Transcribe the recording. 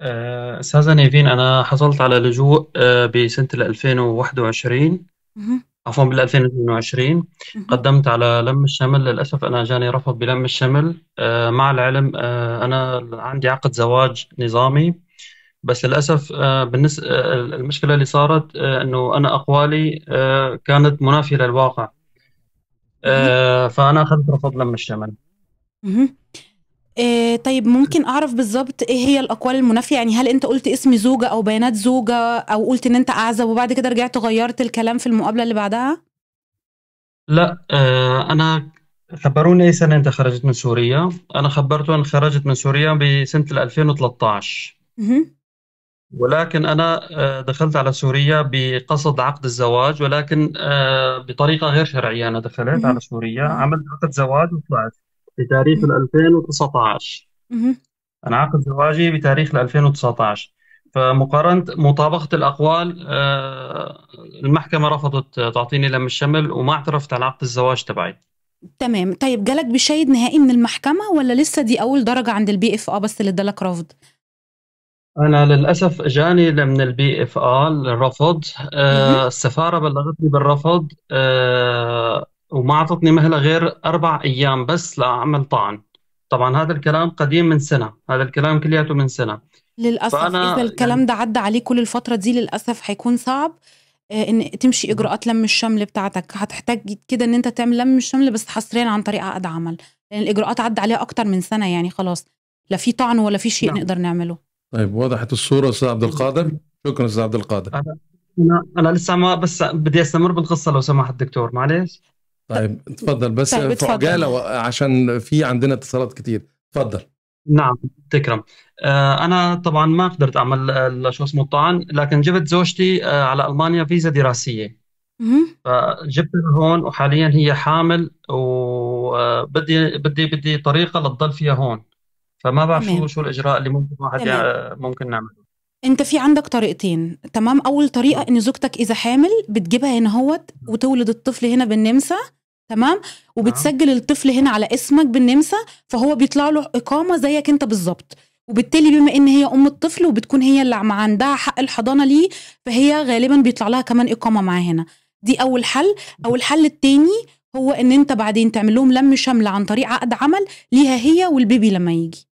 آه، أستاذة نيفين أنا حصلت على لجوء آه، بسنة 2021 مهم. عفوا بال 2022 مهم. قدمت على لم الشمل للأسف أنا جاني رفض بلم الشمل. آه، مع العلم أنا عندي عقد زواج نظامي. بس للأسف آه، بالنسبة المشكلة اللي صارت إنه أنا أقوالي آه، كانت منافية للواقع. فأنا أخذت رفض لم الشمل. إيه طيب ممكن أعرف بالظبط إيه هي الأقوال المنافية يعني هل أنت قلت اسم زوجة أو بيانات زوجة أو قلت إن أنت أعزب وبعد كده رجعت غيرت الكلام في المقابلة اللي بعدها لا آه، أنا خبروني أي سنة أنت خرجت من سوريا أنا خبرته أن خرجت من سوريا بسنة 2013 مهم. ولكن أنا آه، دخلت على سوريا بقصد عقد الزواج ولكن آه، بطريقة غير شرعية أنا دخلت على. سوريا. عملت عقد زواج وطلعت بتاريخ ال 2019 مهم. أنا عقد زواجي بتاريخ ال 2019 فمقارنة مطابقة الأقوال آه، المحكمة رفضت تعطيني لم الشمل وما اعترفت على عقد الزواج تبعي. تمام. طيب جالك بشاهد نهائي من المحكمة ولا لسه دي أول درجة عند ال BFA بس اللي ادالك رفض؟ أنا للأسف جاني من ال BFA الرفض. آه، السفارة بلغتني بالرفض. آه، وما أعطتني مهلة غير أربع أيام بس لأعمل طعن. طبعا هذا الكلام قديم من سنة. هذا الكلام كلياته من سنة. للأسف إذا فأنا الكلام يعني ده عدى عليه كل الفترة دي للأسف هيكون صعب. آه، إن تمشي إجراءات لم الشمل بتاعتك. هتحتاج كده إن أنت تعمل لم الشمل بس حصريا عن طريق عقد عمل. لأن الإجراءات عدى عليها أكتر من سنة يعني خلاص. لا في طعن ولا في شيء نعم. نقدر نعمله. طيب وضحت الصورة أستاذ عبد القادر. شكرا أستاذ عبد القادر. أنا أنا أنا لسه ما بس بدي أستمر بالقصة لو سمح الدكتور معلش طيب تفضل بس طيب في و- عشان في عندنا اتصالات كتير. تفضل نعم تكرم. آه، أنا طبعا ما قدرت أعمل آه، شو اسمه الطعن لكن جبت زوجتي آه، على ألمانيا فيزا دراسية. مهم. فجبتها هون وحاليا هي حامل وبدي بدي بدي طريقة لتضل فيها هون. فما بعرف شو شو الإجراء اللي ممكن واحد ممكن نعمله. أنت في عندك طريقتين. تمام أول طريقة إن زوجتك إذا حامل بتجيبها هنا هوت وتولد الطفل هنا بالنمسا تمام؟ نعم. وبتسجل الطفل هنا على اسمك بالنمسا فهو بيطلع له إقامة زيك أنت بالظبط. وبالتالي بما إن هي أم الطفل وبتكون هي اللي عندها حق الحضانة ليه فهي غالبا بيطلع لها كمان إقامة معاه هنا. دي أول حل. أو الحل التاني هو إن أنت بعدين تعمل لهم لم شمل عن طريق عقد عمل ليها هي والبيبي لما يجي.